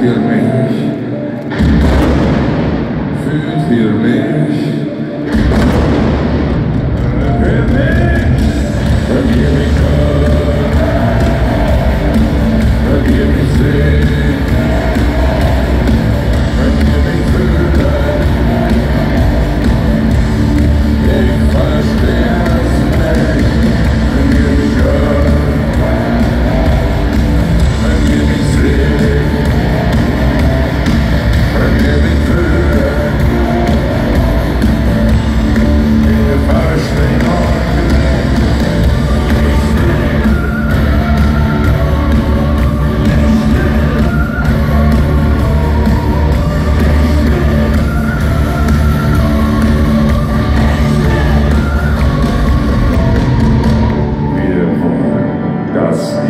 für mich, fühlt für mich, für mich, vergib mich Gott, vergib.